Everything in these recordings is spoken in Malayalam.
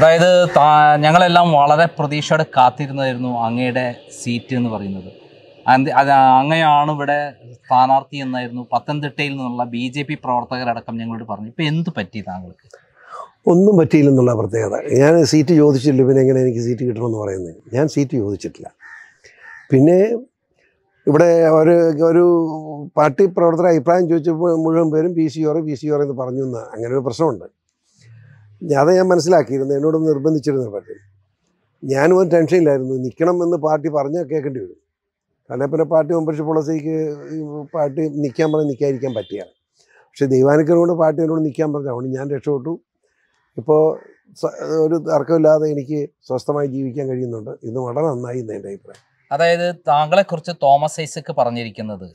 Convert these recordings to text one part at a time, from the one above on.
അതായത് ഞങ്ങളെല്ലാം വളരെ പ്രതീക്ഷയോടെ കാത്തിരുന്നതായിരുന്നു അങ്ങയുടെ സീറ്റ് എന്ന് പറയുന്നത്. അങ്ങയാണ് ഇവിടെ സ്ഥാനാർത്ഥി എന്നായിരുന്നു പത്തനംതിട്ടയിൽ നിന്നുള്ള ബി ജെ പി പ്രവർത്തകരടക്കം ഞങ്ങളോട് പറഞ്ഞു. ഇപ്പം എന്ത് പറ്റി താങ്കൾക്ക്? ഒന്നും പറ്റിയില്ലെന്നുള്ള പ്രത്യേകത. ഞാൻ സീറ്റ് ചോദിച്ചില്ല പിന്നെ എങ്ങനെ എനിക്ക് സീറ്റ് കിട്ടണമെന്ന് പറയുന്നത്. ഞാൻ സീറ്റ് ചോദിച്ചിട്ടില്ല. പിന്നെ ഇവിടെ ഒരു ഒരു പാർട്ടി പ്രവർത്തകർ അഭിപ്രായം ചോദിച്ചപ്പോൾ മുഴുവൻ പേരും P C or P C or എന്ന് പറഞ്ഞു എന്ന് അങ്ങനെ ഒരു പ്രശ്നമുണ്ട്. അത് ഞാൻ മനസ്സിലാക്കിയിരുന്നു. എന്നോട് നിർബന്ധിച്ചിരുന്ന പാർട്ടി ഞാനും ഒരു ടെൻഷനിലായിരുന്നു. നിൽക്കണം എന്ന് പാർട്ടി പറഞ്ഞാൽ കേൾക്കേണ്ടി വരും. കാരണം പിന്നെ പാർട്ടി മെമ്പർഷിപ്പ് പോളിസിക്ക് പാർട്ടി നിൽക്കാൻ പറഞ്ഞ് നിൽക്കാതിരിക്കാൻ പറ്റിയാണ് പക്ഷേ ദൈവാനുഗ്രഹം പാർട്ടി എന്നോട് നിൽക്കാൻ പറഞ്ഞു അതുകൊണ്ട് ഞാൻ രക്ഷപ്പെട്ടു. ഇപ്പോൾ ഒരു തർക്കമില്ലാതെ എനിക്ക് സ്വസ്ഥമായി ജീവിക്കാൻ കഴിയുന്നുണ്ട്. ഇത് വളരെ നന്നായി എന്ന് എന്റെ അഭിപ്രായം. അതായത് താങ്കളെക്കുറിച്ച് തോമസ് ഐസക്ക് പറഞ്ഞിരിക്കുന്നത്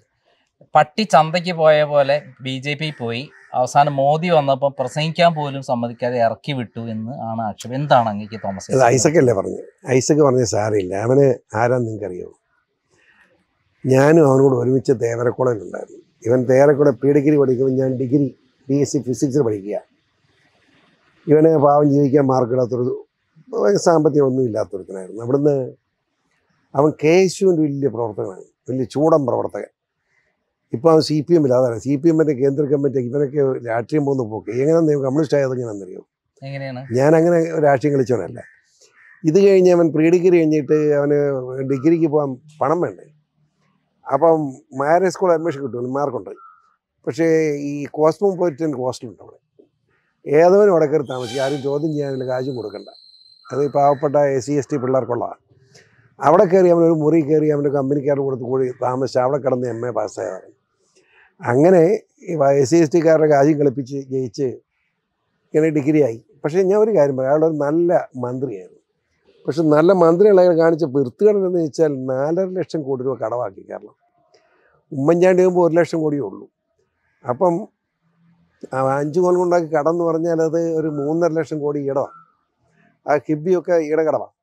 പട്ടി ചന്തയ്ക്ക് പോയ പോലെ ബി ജെ പി പോയി അവസാനം മോദി വന്നപ്പോൾ പ്രസംഗിക്കാൻ പോലും സമ്മതിക്കാതെ ഇറക്കി വിട്ടു എന്ന് ആണ് ആക്ഷേപം. എന്താണ് അങ്ങേക്ക് തോമസ് ഐസക്? അല്ലേ പറഞ്ഞു ഐസക് പറഞ്ഞ സാരമില്ല. അവന് ആരാ നിങ്ങൾക്കറിയോ ഞാനും അവനോട് ഒരുമിച്ച് തേവരക്കുളയിലുണ്ടായിരുന്നു ഇവൻ തേവരക്കുള പി ഡിഗ്രി പഠിക്കുമ്പോൾ ഞാൻ ഡിഗ്രി ബി എസ് സി ഫിസിക്സിൽ പഠിക്കുക. ഇവനെ പാവം ജീവിക്കാൻ മാർക്കിടാത്തൊരു സാമ്പത്തികം ഒന്നും ഇല്ലാത്തൊരുത്തനായിരുന്നു. അവിടുന്ന് അവൻ കെ എസ് യുവിന്റെ വലിയ പ്രവർത്തകനാണ്. വലിയ ചൂടൻ പ്രവർത്തകൻ. ഇപ്പോൾ അവൻ സി പി എമ്മിൽ അതാണ് സി പി എമ്മിന്റെ കേന്ദ്ര കമ്മിറ്റി ഇവരൊക്കെ രാഷ്ട്രീയം പോകുന്ന പോക്ക്. എങ്ങനെ കമ്മ്യൂണിസ്റ്റ് ആയത് എങ്ങനെയാണെന്നറിയോ? എങ്ങനെയാണ്? ഞാൻ അങ്ങനെ രാഷ്ട്രീയം കളിച്ചവനല്ല. ഇത് കഴിഞ്ഞ് അവൻ പ്രീ ഡിഗ്രി കഴിഞ്ഞിട്ട് അവന് ഡിഗ്രിക്ക് പോകാൻ പണം വേണ്ടേ? അപ്പം മാരേജ് സ്കൂൾ അഡ്മിഷൻ കിട്ടും. മാർക്കുണ്ട് പക്ഷേ ഈ കോസ്മോപൊളിറ്റൻ ഹോസ്റ്റലുണ്ട് അവിടെ. ഏതവനും അവിടെ കയറി താമസിക്കും. ആരും ചോദ്യം ചെയ്യാനില്ല കാശും കൊടുക്കണ്ട. അത് പാവപ്പെട്ട എസ് സി എസ് ടി പിള്ളേർക്കുള്ളതാണ്. അവിടെ കയറി അവൻ ഒരു മുറി കയറി അവന്റെ കമ്പനിക്കാരുടെ കൊടുത്ത് കൂടി താമസിച്ച് അവിടെ കിടന്ന് എം എ പാസ്സായതാണ്. അങ്ങനെ എസ് സി എസ് ടിക്കാരുടെ കാര്യം കളിപ്പിച്ച് ജയിച്ച് ഇങ്ങനെ ഡിഗ്രി ആയി പക്ഷേ ഞാൻ ഒരു കാര്യം പറയാം അയാളൊരു നല്ല മന്ത്രിയായിരുന്നു. പക്ഷെ നല്ല മന്ത്രികളെ കാണിച്ച വൃത്തികേട് എന്ന് വെച്ചാൽ നാലര ലക്ഷം കോടി രൂപ കടവാക്കി കേരളം. ഉമ്മൻചാണ്ടി ആകുമ്പോൾ ഒരു ലക്ഷം കോടിയേ ഉള്ളൂ. അപ്പം അഞ്ച് കൊല്ലം കൊണ്ടാക്കി കടം എന്ന് പറഞ്ഞാൽ അത് ഒരു മൂന്നര ലക്ഷം കോടി ഈടമാണ് ആ കിബിയൊക്കെ ഈടകടമാണ്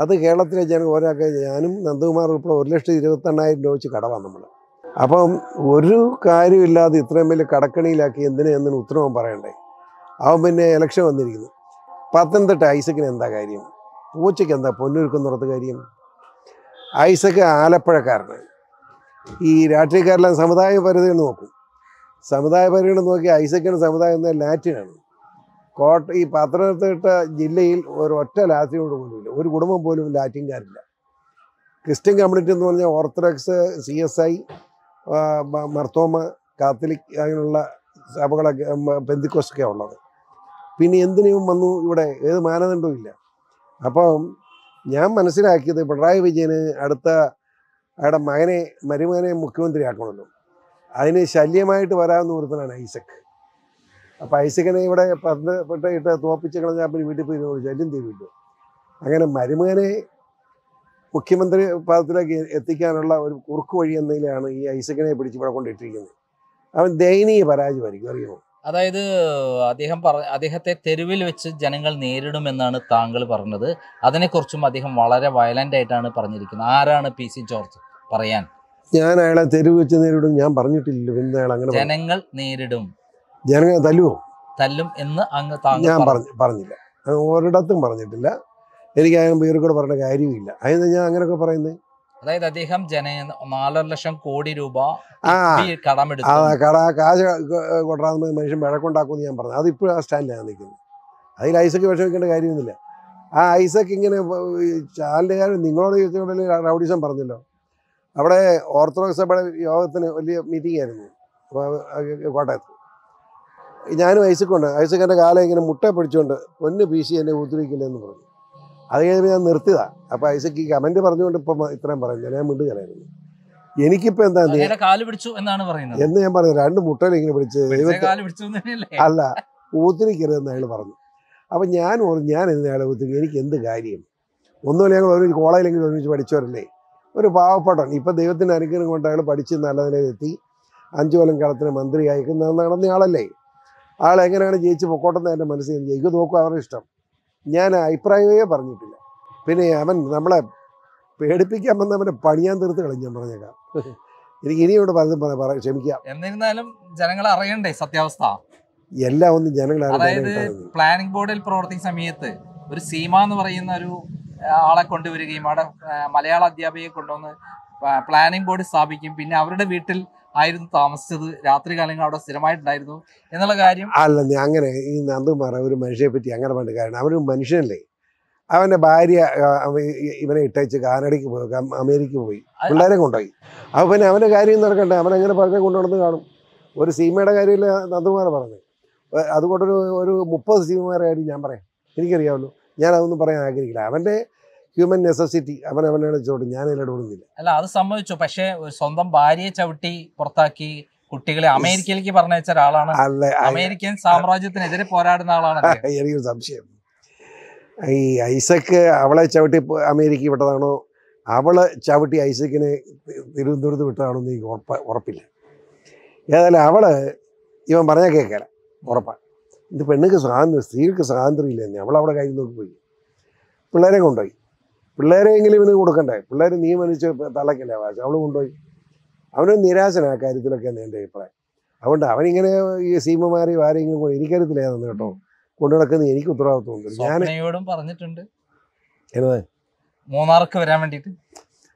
അത് കേരളത്തിലെ ജനം ഒരാൾക്ക് ഞാനും നന്ദകുമാർ ഉൾപ്പെടെ ഒരു ലക്ഷത്തി ഇരുപത്തെണ്ണായിരം രൂപ വെച്ച് കടവാണ് നമ്മൾ അപ്പം ഒരു കാര്യമില്ലാതെ ഇത്രയും വലിയ കടക്കണിയിലാക്കി എന്തിനു എന്നതിന് ഉത്തരവും പറയണ്ടേ? അവൻ പിന്നെ ഇലക്ഷൻ വന്നിരിക്കുന്നു. പത്തനംതിട്ട ഐസക്കിന് എന്താ കാര്യം? പൂച്ചയ്ക്ക് എന്താ പൊന്നൊരുക്കുന്നിടത്ത് കാര്യം? ഐസക്ക് ആലപ്പുഴക്കാരനാണ് ഈ രാഷ്ട്രീയക്കാരെല്ലാം സമുദായ പരിധികൾ നോക്കും. സമുദായ പരിഗണന നോക്കി ഐസക്കിന് സമുദായം എന്ന ലാറ്റിനാണ്. കോട്ട ഈ പത്തനംതിട്ട ജില്ലയിൽ ഒരു ഒറ്റ ലാറ്റിനോട് പോലും ഇല്ല ഒരു കുടുംബം പോലും ലാറ്റിൻകാരില്ല. ക്രിസ്ത്യൻ കമ്മ്യൂണിറ്റി എന്ന് പറഞ്ഞാൽ Orthodox C S I Marthoma Catholic അങ്ങനെയുള്ള സഭകളൊക്കെ പെന്തിക്കോസ്റ്റൊക്കെ ഉള്ളത്. പിന്നെ എന്തിനും വന്നു ഇവിടെ? ഏത് മാനദണ്ഡവും ഇല്ല. അപ്പം ഞാൻ മനസ്സിലാക്കിയത് പിണറായി വിജയന് അടുത്ത അയാളുടെ മകനെ മരുമകനെ മുഖ്യമന്ത്രിയാക്കണമല്ലോ. അതിന് ശല്യമായിട്ട് വരാമെന്ന് ഒരുത്തനാണ് ഐസക്. അപ്പം ഐസക്കിനെ ഇവിടെ പത്തനംതിട്ടയിട്ട് തോപ്പിച്ച് കളഞ്ഞാൽ പിന്നെ വീട്ടിൽ പോയി ഒരു ശല്യം തീരുമില്ല അങ്ങനെ മരുമകനെ മുഖ്യമന്ത്രി പദത്തിലേക്ക് എത്തിക്കാനുള്ള ഒരു കുറുക്ക് വഴി എന്നതിലാണ് ഈ ഐസക്കനെ പിടിച്ച് ഇവിടെ കൊണ്ടിട്ടിരിക്കുന്നത്. അവൻ ദയനീയ പരാജയമായിരിക്കും അറിയുമോ? അതായത് അദ്ദേഹം പറ അദ്ദേഹത്തെ തെരുവിൽ വെച്ച് ജനങ്ങൾ നേരിടുമെന്നാണ് താങ്കൾ പറഞ്ഞത്. അതിനെക്കുറിച്ചും അദ്ദേഹം വളരെ വയലന്റ് ആയിട്ടാണ് പറഞ്ഞിരിക്കുന്നത്. ആരാണ് പി സി ജോർജ് പറയാൻ? ഞാൻ അയാളെ തെരുവ് വെച്ച് നേരിടും ഞാൻ പറഞ്ഞിട്ടില്ല. പിന്നെ അയാൾ അങ്ങനെ ജനങ്ങൾ നേരിടും. ജനങ്ങൾ തല്ലുവോ? തല്ലും എന്ന് അങ്ങ് ഞാൻ പറഞ്ഞു. പറഞ്ഞു പറഞ്ഞില്ല. ഒരിടത്തും പറഞ്ഞിട്ടില്ല. എനിക്ക് അതിന് പേര് കൂടെ പറഞ്ഞ കാര്യമില്ല. അതിന് ഞാൻ അങ്ങനെയൊക്കെ പറയുന്നത്? അതായത് അദ്ദേഹം ജന നാലര ലക്ഷം കോടി രൂപ കടമെടുത്തു കട കാശ് കൊണ്ടാകുന്ന മനുഷ്യൻ വഴക്കുണ്ടാക്കുമെന്ന് ഞാൻ പറഞ്ഞു. അത് അതിപ്പോഴും ആ സ്റ്റാൻഡിലാണ് നിൽക്കുന്നത്. അതിൽ ഐസക്ക് വിഷമിക്കേണ്ട കാര്യമൊന്നുമില്ല. ആ ഐസക്ക് ഇങ്ങനെ ചാനലുകാർ നിങ്ങളോട് ചോദിച്ചോണ്ടല്ലേ റൗഡിസം പറഞ്ഞല്ലോ. അവിടെ ഓർത്തഡോക്സ് സഭയുടെ യോഗത്തിന് വലിയ മീറ്റിംഗ് ആയിരുന്നു. കോട്ടയത്ത്. ഞാനും ഐസക്കുണ്ട്. ഐസക്കന്റെ കാലം ഇങ്ങനെ മുട്ട പിടിച്ചുകൊണ്ട് പൊന്ന് പി സി എന്നെ ഉപദ്രവിക്കില്ലെന്ന് പറഞ്ഞു. അത് കഴിഞ്ഞ് ഞാൻ നിർത്തിയതാണ് അപ്പോൾ ഐസക്ക് ഈ കമന്റ് പറഞ്ഞുകൊണ്ട് ഇപ്പം ഇത്രയും പറഞ്ഞു. ഞാൻ മിണ്ടുകയായിരുന്നു എനിക്കിപ്പോൾ എന്താ അങ്ങനെ കാൽ പിടിച്ചു എന്നാണ് പറയുന്നത്. എന്ന് ഞാൻ പറഞ്ഞു. രണ്ട് മുട്ടയിൽ ഇങ്ങനെ പിടിച്ച് എന്ന് അല്ല ഊത്തിരിക്കരുതെന്ന് അയാൾ പറഞ്ഞു. അപ്പം ഞാൻ ഞാൻ എന്തിനാ അയാളെ ഊത്തിരി എനിക്ക് എന്ത് കാര്യം? ഒന്നുമില്ല ഞങ്ങൾ ഒരു കോളേജിലെങ്കിലും ഒരുമിച്ച് പഠിച്ചവരല്ലേ? ഒരു പാവപ്പെട്ടൻ ഇപ്പം ദൈവത്തിന്റെ അനുഗ്രഹം കൊണ്ട് അയാൾ പഠിച്ച് നല്ല നിലയിലെത്തി. അഞ്ചു കൊല്ലം കാലത്തിന് മന്ത്രിയായി നടന്ന ആളല്ലേ? ആൾ എങ്ങനെയാണ് ജയിച്ച് പൊക്കോട്ടെന്ന് എന്റെ മനസ്സിൽ ജയിക്കും. നോക്കും അവരുടെ ഇഷ്ടം. ഞാൻ അഭിപ്രായമേ പറഞ്ഞിട്ടില്ല. പിന്നെ അവൻ നമ്മളെ പേടിപ്പിക്കാൻ വന്നവനെ പണിയാൻ തീർത്ത് കളഞ്ഞു ഞാൻ പറഞ്ഞേക്കാം. എനിക്ക് ഇനിയോട് പലതും പറയാം പറ ക്ഷമിക്കാം. എന്നിരുന്നാലും ജനങ്ങൾ അറിയണ്ടേ സത്യാവസ്ഥ? എല്ലാം ഒന്നും ജനങ്ങൾ അതായത് പ്ലാനിംഗ് ബോർഡിൽ പ്രവർത്തിക്കുന്ന സമയത്ത് ഒരു സീമ എന്ന് പറയുന്ന ഒരു ആളെ കൊണ്ടുവരികയും അവിടെ മലയാള അധ്യാപികയെ കൊണ്ടുവന്ന് പ്ലാനിംഗ് ബോർഡ് സ്ഥാപിക്കും. പിന്നെ അവരുടെ വീട്ടിൽ ആയിരുന്നു താമസിച്ചത്. രാത്രി കാലങ്ങൾ അവിടെ സ്ഥിരമായിട്ടുണ്ടായിരുന്നു. എന്നുള്ള കാര്യം അല്ല അങ്ങനെ ഈ നന്ദകുമാർ ഒരു മനുഷ്യനെ പറ്റി അങ്ങനെ പറഞ്ഞ കാരണം അവരൊരു മനുഷ്യനല്ലേ. അവന്റെ ഭാര്യ ഇവനെ ഇട്ടയച്ച് കാനഡയ്ക്ക് പോയി അമേരിക്ക പോയി. പിള്ളേരെ കൊണ്ടുപോയി. അപ്പോൾ പിന്നെ അവന്റെ കാര്യം നടക്കട്ടെ അവനങ്ങനെ പറഞ്ഞ കൊണ്ടുവന്ന് കാണും. ഒരു സീമയുടെ കാര്യമില്ല നന്ദകുമാർ പറഞ്ഞു അതുകൊണ്ടൊരു ഒരു മുപ്പത് സീമമാരെ കാര്യം ഞാൻ പറയാം. എനിക്കറിയാമല്ലോ. ഞാൻ അതൊന്നും പറയാൻ ആഗ്രഹിക്കില്ല. അവന്റെ ഹ്യൂമൻ നെസസിറ്റി അവൻ അവനോട് ചോട്ട് ഞാൻ ഇടപെടുന്നില്ല. അല്ല അത് സംഭവിച്ചു പക്ഷേ സ്വന്തം ഭാര്യയെ ചവിട്ടി പുറത്താക്കി കുട്ടികളെ അമേരിക്കയിലേക്ക് പറഞ്ഞയച്ച ഒരാളാണ്. അല്ല അമേരിക്കൻ സാമ്രാജ്യത്തിനെതിരെ പോരാടുന്ന ആളാണ്. എനിക്കൊരു സംശയം. ഈ ഐസക്ക് അവളെ ചവിട്ടി അമേരിക്ക വിട്ടതാണോ? അവൾ ചവിട്ടി ഐസക്കിനെ തിരുവനന്തപുരത്ത് വിട്ടതാണോ എന്ന് എനിക്ക് ഉറപ്പ ഉറപ്പില്ല. ഏതായാലും അവൾ ഇവൻ പറഞ്ഞാൽ കേൾക്കല. ഉറപ്പാണ് ഇത് പെണ്ണുക്ക് സ്വാതന്ത്ര്യം സ്ത്രീകൾക്ക് സ്വാതന്ത്ര്യം ഇല്ല തന്നെ അവൾ അവിടെ കയ്യിൽ നോക്കി പോയി. പിള്ളേരെ കൊണ്ടുപോയി. പിള്ളേരെങ്കിലും ഇവന് കൊടുക്കണ്ടേ? പിള്ളേർ നീ മനുഷ്യ തള്ളക്കല്ലേ വാശ. അവൾ കൊണ്ടുപോയി. അവനൊരു നിരാശന ആ കാര്യത്തിലൊക്കെയാണ് എന്റെ അഭിപ്രായം. അതുകൊണ്ട് അവനിങ്ങനെ ഈ സീമമാരെയും ആരെങ്കിലും കൂടെ എനിക്കറിയത്തില്ല ഏതെന്ന് കേട്ടോ കൊണ്ടു നടക്കുന്നത് എനിക്ക് ഉത്തരവാദിത്വമുണ്ട് ഞാൻ പറഞ്ഞിട്ടുണ്ട്. എന്നത്? മൂന്നാർക്ക് വരാൻ വേണ്ടിയിട്ട്.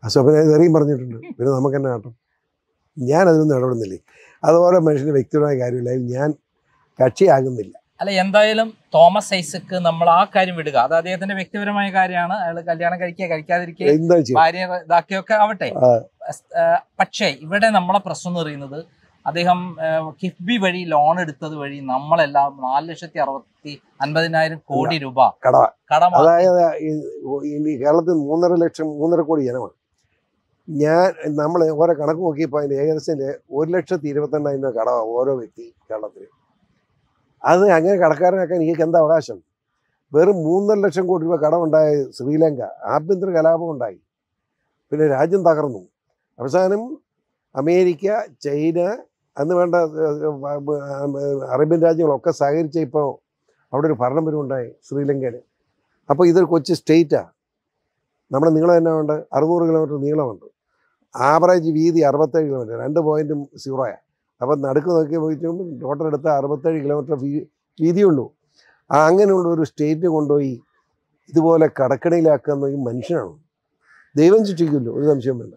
അശോകനെ ഇതെറിയും പറഞ്ഞിട്ടുണ്ട്. പിന്നെ നമുക്ക് തന്നെ കേട്ടോ? ഞാൻ അതിനൊന്നും ഇടപെടുന്നില്ലേ. അതുപോലെ മനുഷ്യന്റെ വ്യക്തിപരമായ കാര്യമില്ല. ഞാൻ കക്ഷിയാകുന്നില്ല. അല്ല എന്തായാലും തോമസ് ഐസക്ക് നമ്മൾ ആ കാര്യം വിടുക. അത് അദ്ദേഹത്തിന്റെ വ്യക്തിപരമായ കാര്യമാണ്. അയാൾ കല്യാണം കഴിക്കുക കഴിക്കാതിരിക്കുക ഭാര്യ ഇതാക്കിയൊക്കെ ആവട്ടെ. പക്ഷേ ഇവിടെ നമ്മളെ പ്രശ്നം എന്ന് പറയുന്നത് അദ്ദേഹം കിഫ്ബി വഴി ലോൺ എടുത്തത് വഴി നമ്മളെല്ലാം നാല് ലക്ഷത്തി അറുപത്തി അൻപതിനായിരം കോടി രൂപ കടം കടമാണ് അതായത് കേരളത്തിൽ മൂന്നര ലക്ഷം മൂന്നര കോടി ജനമാണ്. ഞാൻ നമ്മൾ ഓരോ കണക്ക് നോക്കിയപ്പോൾ അതിന്റെ ഏകദേശം ഒരു ലക്ഷത്തി ഇരുപത്തെണ്ണായിരം രൂപ കടവാണ് ഓരോ വ്യക്തി കേരളത്തിൽ അത് അങ്ങനെ കടക്കാരനാക്കാൻ എനിക്ക് എന്താ അവകാശം? വെറും മൂന്നര ലക്ഷം കോടി രൂപ കടമുണ്ടായ ശ്രീലങ്ക ആഭ്യന്തര കലാപം ഉണ്ടായി. പിന്നെ രാജ്യം തകർന്നു. അവസാനം അമേരിക്ക ചൈന അന്ന് വേണ്ട അറേബ്യൻ രാജ്യങ്ങളൊക്കെ സഹകരിച്ച ഇപ്പോൾ അവിടെ ഒരു ഭരണം വരുമുണ്ടായി ശ്രീലങ്കയിൽ. അപ്പോൾ ഇതൊരു കൊച്ച് സ്റ്റേറ്റാണ് നമ്മുടെ നീളം തന്നെ ഉണ്ട് അറുന്നൂറ് കിലോമീറ്റർ നീളമുണ്ട്. ആവറേജ് വീതി അറുപത്തേഴ് കിലോമീറ്റർ. രണ്ട് പോയിന്റും സീറോയാണ് അപ്പം നടുക്ക് നോക്കി പോയിട്ട് ടോട്ടൽ എടുത്ത അറുപത്തേഴ് കിലോമീറ്റർ വീതിയുള്ളൂ. ആ അങ്ങനെയുള്ള ഒരു സ്റ്റേറ്റ് കൊണ്ടുപോയി ഇതുപോലെ കടക്കണിയിലാക്കുന്ന ഈ മനുഷ്യനാണ്. ദൈവം ചുറ്റിക്കുമല്ലോ ഒരു സംശയം വേണ്ട